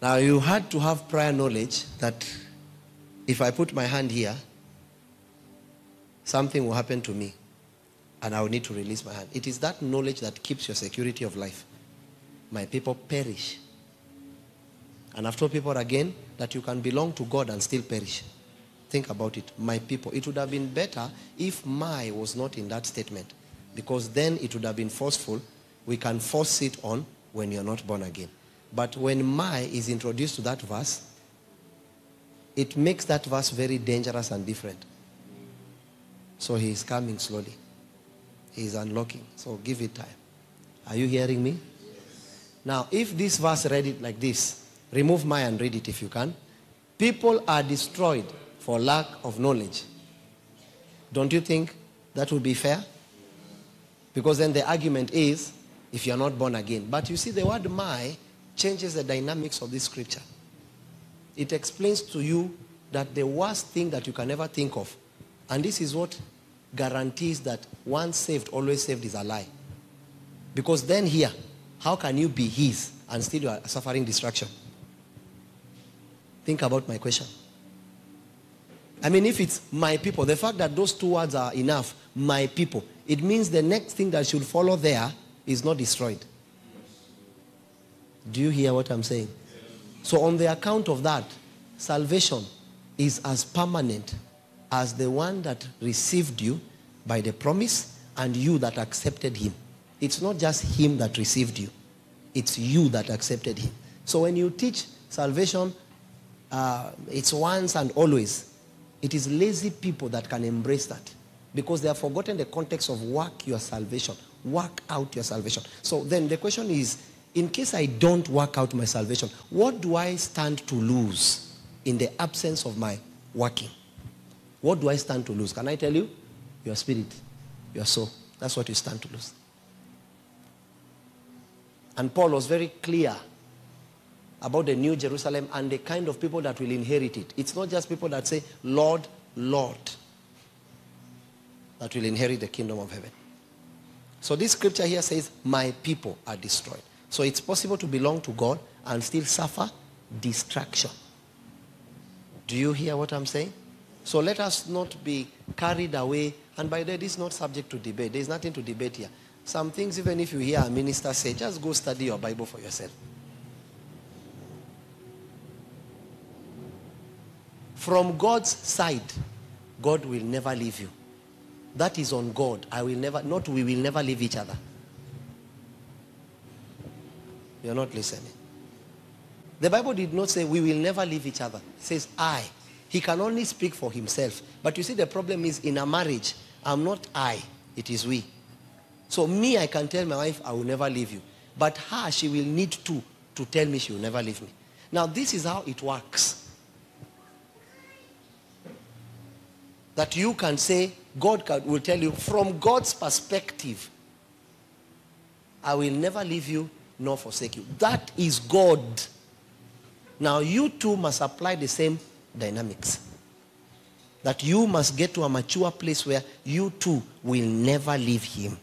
Now you had to have prior knowledge that if I put my hand here, something will happen to me and I will need to release my hand. It is that knowledge that keeps your security of life. My people perish. And I've told people again that you can belong to God and still perish. Think about it. My people. It would have been better if my was not in that statement. Because then it would have been forceful. We can force it on when you're not born again. But when my is introduced to that verse, it makes that verse very dangerous and different. So he is coming slowly. He is unlocking. So give it time. Are you hearing me? Now, if this verse read it like this, remove my and read it if you can. People are destroyed for lack of knowledge. Don't you think that would be fair? Because then the argument is if you're not born again. But you see, the word my changes the dynamics of this scripture. It explains to you that the worst thing that you can ever think of, and this is what guarantees that once saved, always saved is a lie. Because then here, how can you be his and still you are suffering destruction? Think about my question. I mean, if it's my people, the fact that those two words are enough, my people, it means the next thing that should follow there is not destroyed. Do you hear what I'm saying? So on the account of that, salvation is as permanent as the one that received you by the promise and you that accepted him. It's not just him that received you. It's you that accepted him. So when you teach salvation, uh, it's once and always. It is lazy people that can embrace that because they have forgotten the context of work your salvation. Work out your salvation. So then the question is, in case I don't work out my salvation, what do I stand to lose in the absence of my working? What do I stand to lose? Can I tell you? Your spirit, your soul. That's what you stand to lose. And Paul was very clear about the New Jerusalem and the kind of people that will inherit it. It's not just people that say, Lord, Lord, that will inherit the kingdom of heaven. So this scripture here says, my people are destroyed. So it's possible to belong to God and still suffer distraction. Do you hear what I'm saying? So let us not be carried away. And by this is not subject to debate. There's nothing to debate here. Some things, even if you hear a minister say, just go study your Bible for yourself. From God's side, God will never leave you. That is on God. I will never, not we will never leave each other. You're not listening. The Bible did not say we will never leave each other. It says I. He can only speak for himself. But you see, the problem is in a marriage, I'm not I, it is we. So me, I can tell my wife, I will never leave you. But her, she will need to, to tell me she will never leave me. Now, this is how it works. That you can say, God will tell you, from God's perspective, I will never leave you nor forsake you. That is God. Now you too must apply the same dynamics. That you must get to a mature place where you too will never leave him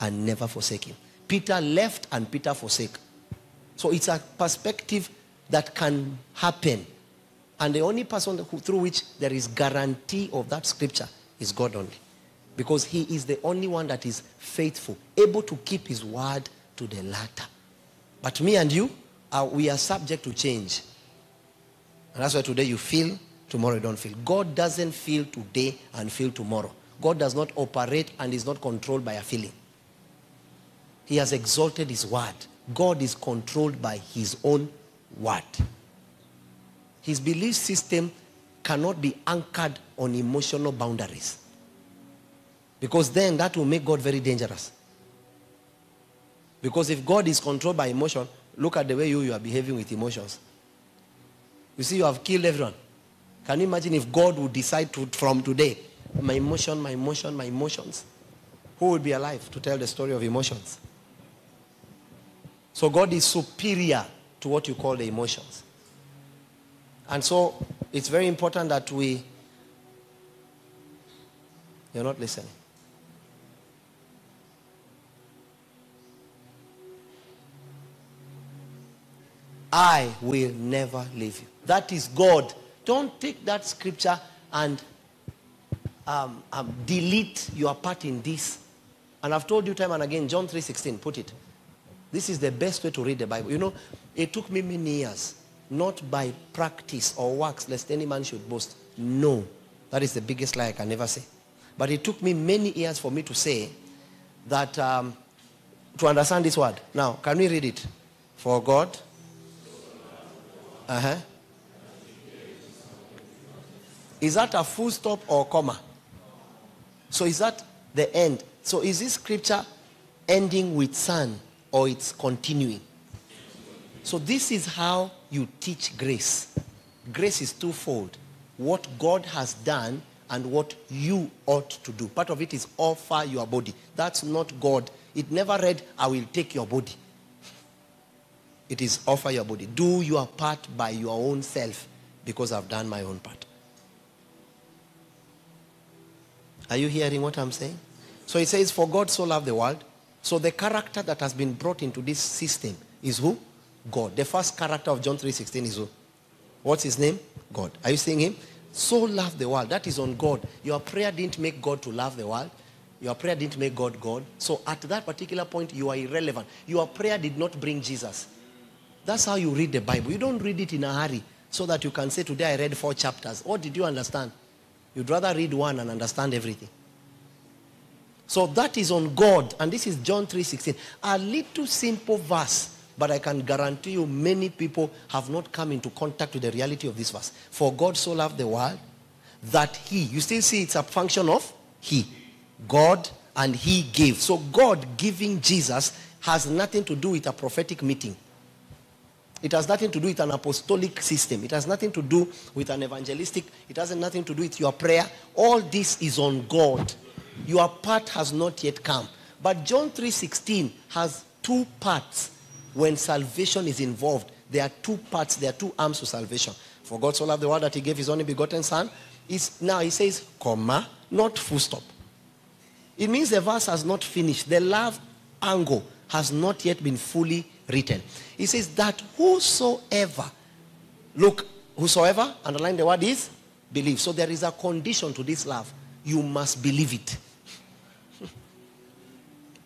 and never forsake him. Peter left and Peter forsake. So it's a perspective that can happen. And the only person who, through which there is guarantee of that scripture is God only. Because he is the only one that is faithful, able to keep his word to the latter. But me and you, uh, we are subject to change. And that's why today you feel, tomorrow you don't feel. God doesn't feel today and feel tomorrow. God does not operate and is not controlled by a feeling. He has exalted his word. God is controlled by his own word. His belief system cannot be anchored on emotional boundaries. Because then that will make God very dangerous. Because if God is controlled by emotion, look at the way you, you are behaving with emotions. You see, you have killed everyone. Can you imagine if God would decide to, from today, my emotion, my emotion, my emotions? Who would be alive to tell the story of emotions? So God is superior to what you call the emotions. And so it's very important that we, you're not listening. I will never leave you. That is God. Don't take that scripture and um, um, delete your part in this. And I've told you time and again, John 3.16, put it. This is the best way to read the Bible. You know, it took me many years, not by practice or works, lest any man should boast. No. That is the biggest lie I can ever say. But it took me many years for me to say that, um, to understand this word. Now, can we read it? For God. Uh-huh. Is that a full stop or comma? So is that the end? So is this scripture ending with son or it's continuing? So this is how you teach grace. Grace is twofold. What God has done and what you ought to do. Part of it is offer your body. That's not God. It never read, I will take your body. It is offer your body. Do your part by your own self because I've done my own part. Are you hearing what I'm saying? So it says, for God so loved the world. So the character that has been brought into this system is who? God. The first character of John 3.16 is who? What's his name? God. Are you seeing him? So loved the world. That is on God. Your prayer didn't make God to love the world. Your prayer didn't make God God. So at that particular point, you are irrelevant. Your prayer did not bring Jesus. That's how you read the Bible. You don't read it in a hurry so that you can say, today I read four chapters. What did you understand? You'd rather read one and understand everything. So that is on God. And this is John 3.16. A little simple verse. But I can guarantee you many people have not come into contact with the reality of this verse. For God so loved the world that he, you still see it's a function of he. God and he gave. So God giving Jesus has nothing to do with a prophetic meeting. It has nothing to do with an apostolic system. It has nothing to do with an evangelistic. It has nothing to do with your prayer. All this is on God. Your part has not yet come. But John 3.16 has two parts when salvation is involved. There are two parts. There are two arms to salvation. For God so loved the world that he gave his only begotten son. Is now he says, comma, not full stop. It means the verse has not finished. The love angle has not yet been fully written. He says that whosoever, look, whosoever, underline the word is, believe. So there is a condition to this love. You must believe it.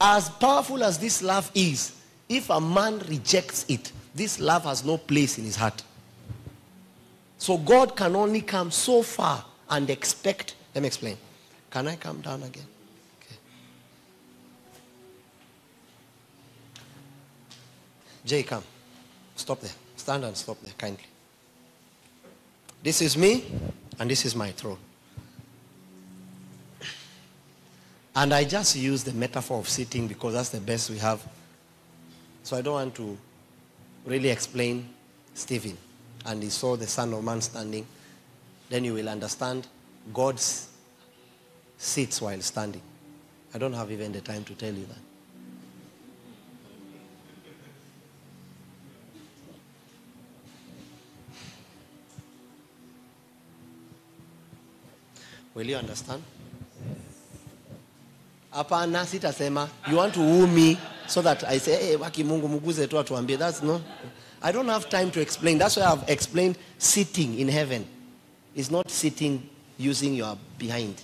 as powerful as this love is, if a man rejects it, this love has no place in his heart. So God can only come so far and expect. Let me explain. Can I come down again? Jay, come. Stop there. Stand and stop there, kindly. This is me, and this is my throne. And I just use the metaphor of sitting because that's the best we have. So I don't want to really explain Stephen. And he saw the Son of Man standing. Then you will understand God sits while standing. I don't have even the time to tell you that. Will you understand? Hapana, sitasema. You want to woo me so that I say, hey, waki Mungu muguze tu atuambie. That's no. I don't have time to explain. That's why I've explained sitting in heaven. It's not sitting using your behind.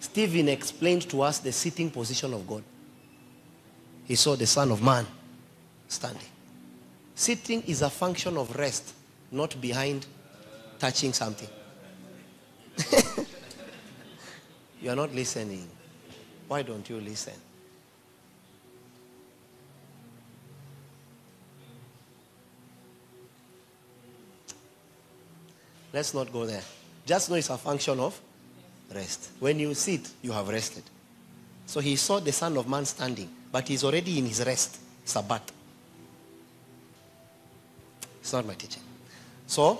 Stephen explained to us the sitting position of God. He saw the Son of Man standing. Sitting is a function of rest, not behind touching something. you are not listening. Why don't you listen? Let's not go there. Just know it's a function of rest. When you sit, you have rested. So he saw the Son of Man standing, but he's already in his rest, Sabbath. It's not my teaching. So,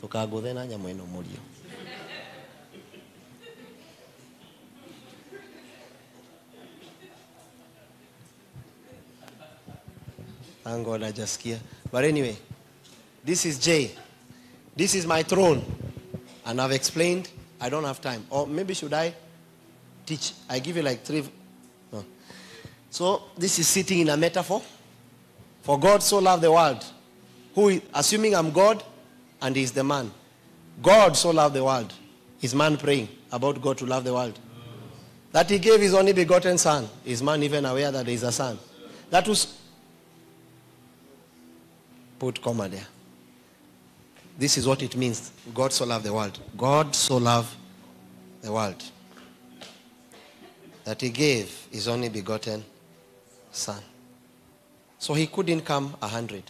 tukagothena nyamå ä Thank God I just here. But anyway, this is Jay. This is my throne. And I've explained, I don't have time. Or maybe should I teach? I give you like three. No. So this is sitting in a metaphor. For God so loved the world Who, assuming I'm God and he's the man. God so loved the world. Is man praying about God to love the world? That he gave his only begotten son. Is man even aware that there is a son? That was put comma there. This is what it means. God so loved the world. God so loved the world. That he gave his only begotten son. So he couldn't come a hundred.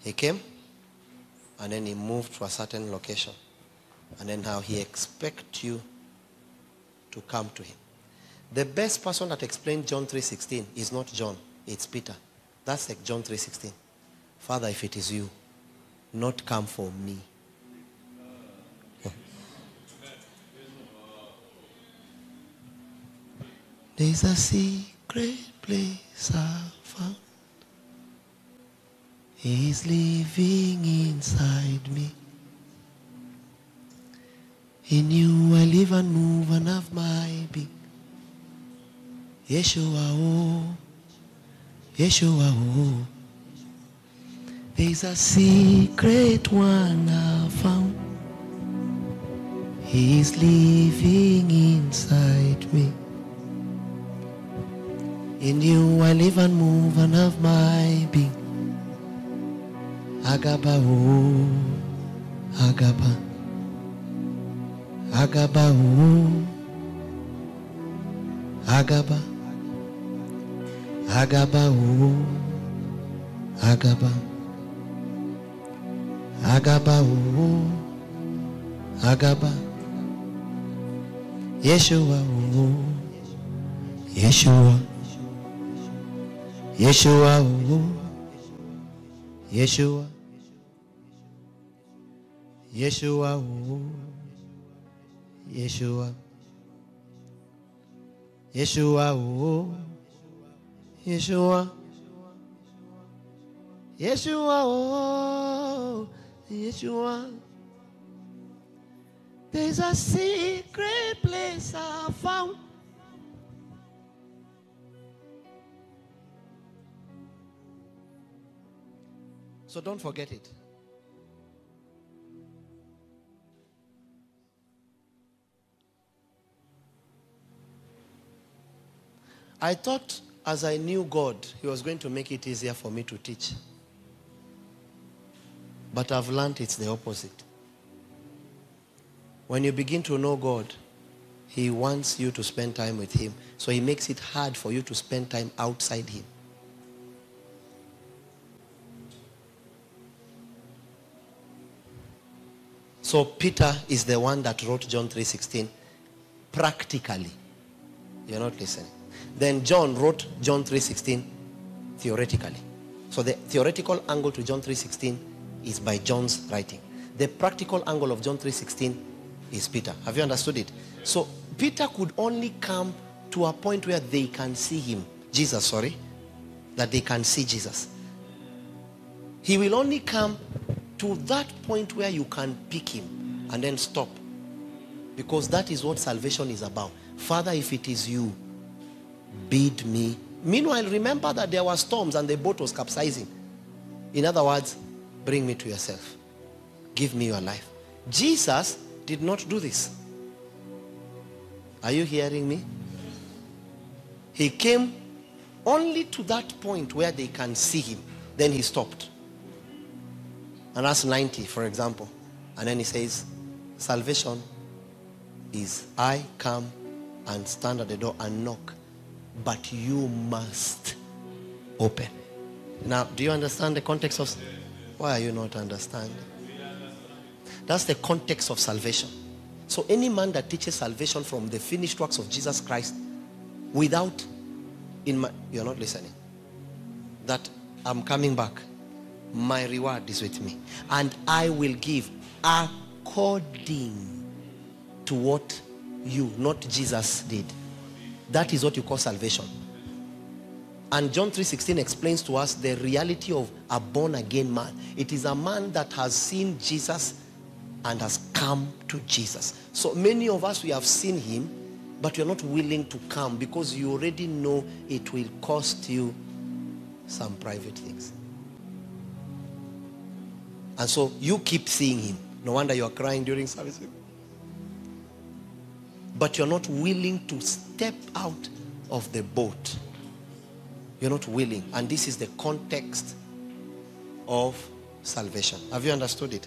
He came and then he moved to a certain location. And then how he expects you to come to him. The best person that explained John 3.16 is not John, it's Peter. That's like John 3.16. Father, if it is you, not come for me. There's a secret place I found. He's living inside me. In you I live and move and have my being. Yeshua, oh, Yeshua, oh. There's a secret one I found. He's living inside me. In you I live and move and have my being. Agaba, oh, Agaba. Agaba, oh, Agaba. Agaba, oh, Agaba. Agaba, oh, Agaba. Yeshua, oh, Yeshua. Yeshua, oh, Yeshua. Yeshua, oh, Yeshua. Yeshua, oh, Yeshua. Yeshua, oh, Yeshua. There's a secret place I found. So don't forget it. I thought as I knew God, He was going to make it easier for me to teach. But I've learned it's the opposite. When you begin to know God, He wants you to spend time with Him. So He makes it hard for you to spend time outside Him. So Peter is the one that wrote John 3:16 practically. You're not listening. Then John wrote John 3:16 theoretically. So the theoretical angle to John 3:16 is by John's writing. The practical angle of John 3:16 is Peter. Have you understood it? So Peter could only come to a point where they can see him. Jesus, sorry. That they can see Jesus. He will only come to that point where you can pick him and then stop. Because that is what salvation is about. Father, if it is you, bid me. Meanwhile, remember that there were storms and the boat was capsizing. In other words, bring me to yourself. Give me your life. Jesus did not do this. Are you hearing me? He came only to that point where they can see him. Then he stopped. And that's 90, for example. And then he says, salvation is I come and stand at the door and knock. But you must open. Now, do you understand the context of... Why are you not understanding? That's the context of salvation. So any man that teaches salvation from the finished works of Jesus Christ without in my you're not listening. That I'm coming back. My reward is with me. And I will give according to what you, not Jesus, did. That is what you call salvation. And John 3.16 explains to us the reality of a born again man. It is a man that has seen Jesus and has come to Jesus. So many of us, we have seen him, but we are not willing to come because you already know it will cost you some private things. And so you keep seeing him. No wonder you're crying during service. But you're not willing to step out of the boat. You're not willing. And this is the context of salvation. Have you understood it?